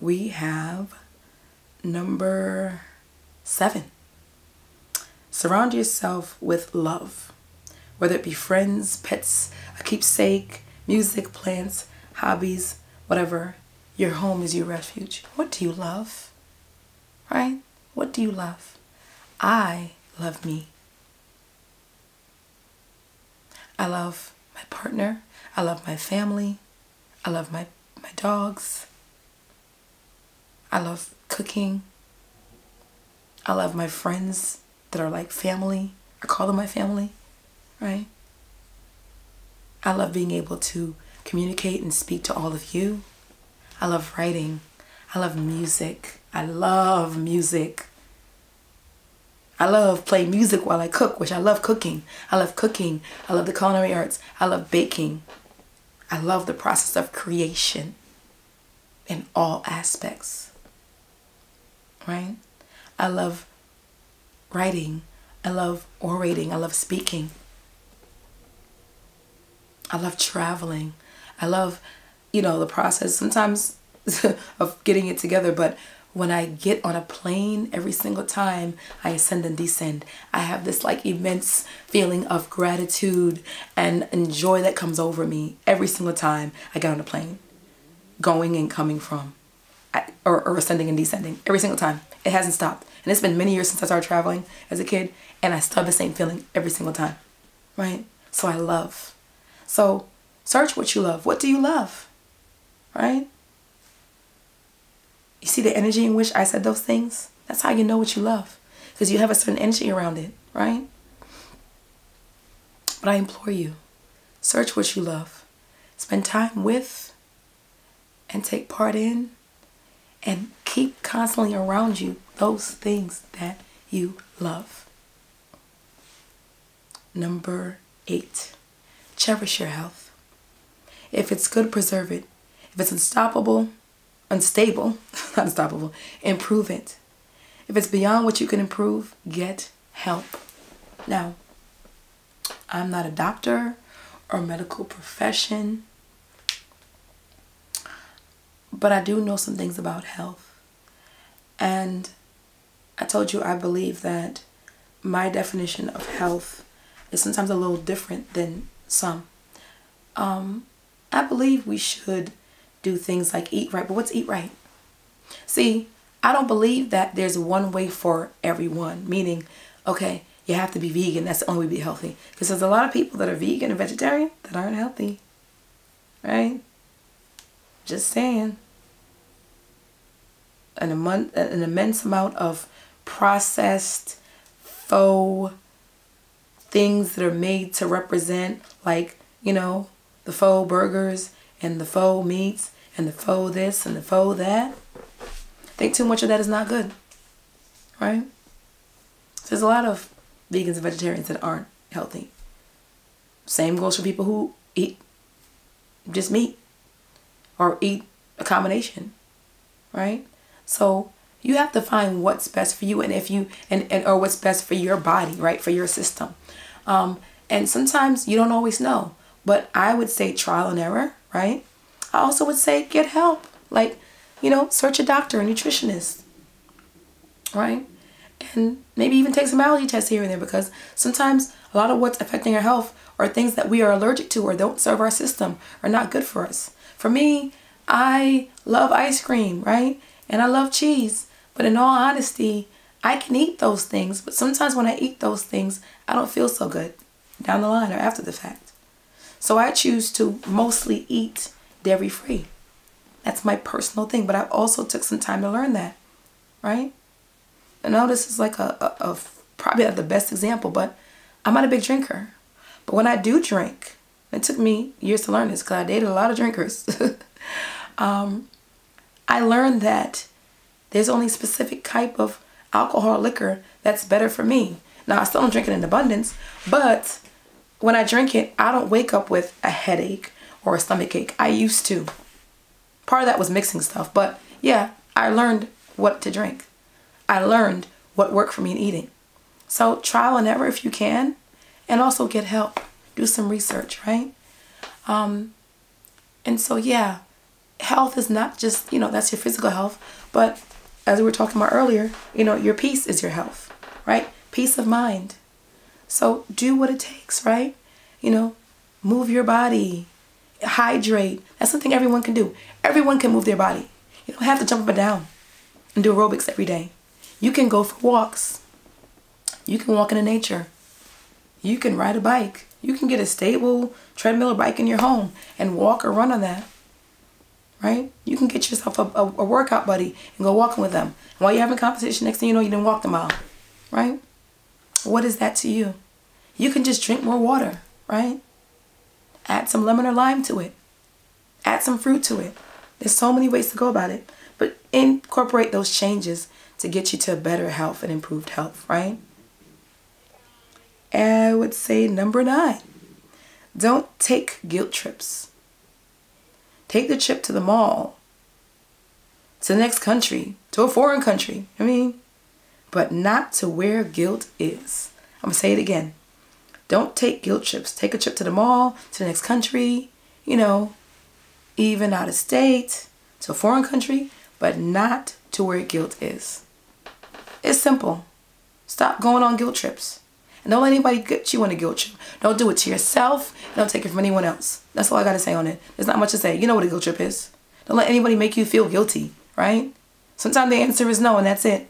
we have number seven. Surround yourself with love, whether it be friends, pets, a keepsake, music, plants, hobbies, whatever. Your home is your refuge. What do you love? Right? What do you love? I love me. I love my partner. I love my family. I love my, my dogs. I love cooking. I love my friends that are like family. I call them my family, right? I love being able to communicate and speak to all of you. I love writing. I love music. I love music. I love playing music while I cook, which I love cooking. I love cooking. I love the culinary arts. I love baking. I love the process of creation in all aspects. Right? I love writing. I love orating. I love speaking. I love traveling. I love, you know, the process sometimes of getting it together, but when I get on a plane every single time I ascend and descend, I have this like immense feeling of gratitude and, and joy that comes over me every single time I get on a plane, going and coming from, or, or ascending and descending every single time. It hasn't stopped. And it's been many years since I started traveling as a kid, and I still have the same feeling every single time, right? So I love. So search what you love. What do you love, right? You see the energy in which I said those things? That's how you know what you love. Because you have a certain energy around it, right? But I implore you, search what you love. Spend time with and take part in and keep constantly around you those things that you love. Number eight, cherish your health. If it's good, preserve it. If it's unstoppable, unstable, not unstoppable, improve it. If it's beyond what you can improve, get help. Now, I'm not a doctor or medical profession, but I do know some things about health. And I told you I believe that my definition of health is sometimes a little different than some. Um, I believe we should do things like eat right. But what's eat right? See, I don't believe that there's one way for everyone, meaning, okay, you have to be vegan. That's the only way to be healthy. Because there's a lot of people that are vegan and vegetarian that aren't healthy. Right? Just saying. An, an immense amount of processed, faux things that are made to represent, like, you know, the faux burgers and the faux meats and the faux this and the faux that. I think too much of that is not good. Right? So there's a lot of vegans and vegetarians that aren't healthy. Same goes for people who eat just meat or eat a combination. Right? So you have to find what's best for you and if you and, and or what's best for your body, right? For your system. Um, and sometimes you don't always know. But I would say trial and error right? I also would say get help. Like, you know, search a doctor, a nutritionist, right? And maybe even take some allergy tests here and there because sometimes a lot of what's affecting our health are things that we are allergic to or don't serve our system are not good for us. For me, I love ice cream, right? And I love cheese. But in all honesty, I can eat those things. But sometimes when I eat those things, I don't feel so good down the line or after the fact. So I choose to mostly eat dairy free. That's my personal thing. But I also took some time to learn that, right? I know this is like a, a, a probably the best example, but I'm not a big drinker. But when I do drink, it took me years to learn this because I dated a lot of drinkers. um, I learned that there's only specific type of alcohol liquor that's better for me. Now I still don't drink it in abundance, but when I drink it, I don't wake up with a headache or a stomach ache. I used to. Part of that was mixing stuff, but yeah, I learned what to drink. I learned what worked for me in eating. So trial and error if you can, and also get help. Do some research, right? Um, and so yeah, health is not just, you know, that's your physical health, but as we were talking about earlier, you know, your peace is your health, right? Peace of mind. So do what it takes, right? You know, move your body, hydrate. That's something everyone can do. Everyone can move their body. You don't have to jump up and down and do aerobics every day. You can go for walks. You can walk in the nature. You can ride a bike. You can get a stable treadmill or bike in your home and walk or run on that. Right? You can get yourself a, a, a workout buddy and go walking with them. And while you're having competition, next thing you know, you didn't walk the mile. Right? What is that to you? You can just drink more water, right? Add some lemon or lime to it. Add some fruit to it. There's so many ways to go about it. But incorporate those changes to get you to better health and improved health, right? And I would say number nine, don't take guilt trips. Take the trip to the mall, to the next country, to a foreign country. I mean, but not to where guilt is. I'm going to say it again. Don't take guilt trips. Take a trip to the mall, to the next country, you know, even out of state, to a foreign country, but not to where guilt is. It's simple. Stop going on guilt trips. And don't let anybody get you on a guilt trip. Don't do it to yourself. Don't take it from anyone else. That's all I got to say on it. There's not much to say. You know what a guilt trip is. Don't let anybody make you feel guilty, right? Sometimes the answer is no and that's it.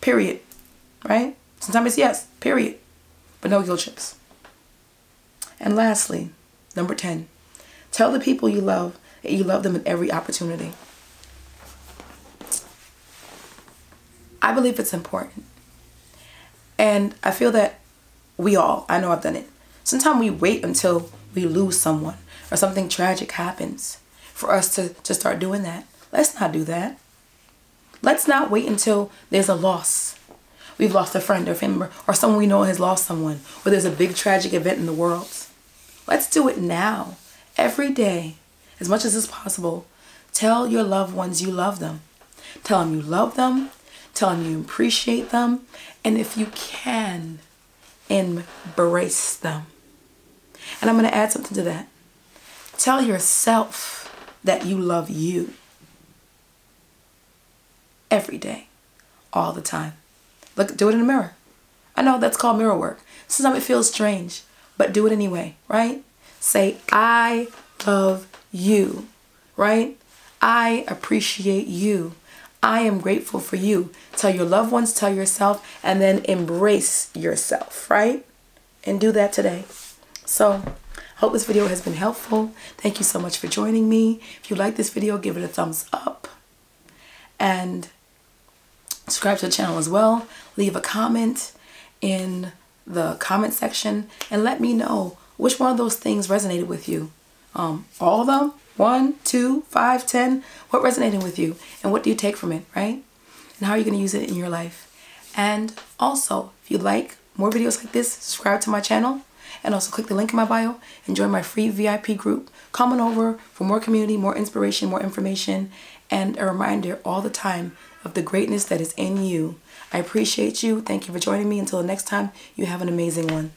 Period. Right? Sometimes it's yes. Period. But no guilt trips. And lastly, number 10, tell the people you love that you love them in every opportunity. I believe it's important. And I feel that we all, I know I've done it. Sometimes we wait until we lose someone or something tragic happens for us to, to start doing that. Let's not do that. Let's not wait until there's a loss. We've lost a friend or family or someone we know has lost someone or there's a big tragic event in the world. Let's do it now, every day, as much as is possible. Tell your loved ones you love them. Tell them you love them. Tell them you appreciate them. And if you can, embrace them. And I'm going to add something to that. Tell yourself that you love you every day, all the time. Look, do it in the mirror. I know that's called mirror work. Sometimes it feels strange, but do it anyway, right? Say, I love you, right? I appreciate you. I am grateful for you. Tell your loved ones, tell yourself, and then embrace yourself, right? And do that today. So, hope this video has been helpful. Thank you so much for joining me. If you like this video, give it a thumbs up. And subscribe to the channel as well. Leave a comment in the comment section and let me know which one of those things resonated with you. Um, all of them? One, two, five, ten? What resonated with you? And what do you take from it, right? And how are you going to use it in your life? And also, if you'd like more videos like this, subscribe to my channel. And also click the link in my bio and join my free VIP group. Come on over for more community, more inspiration, more information, and a reminder all the time of the greatness that is in you. I appreciate you. Thank you for joining me. Until next time, you have an amazing one.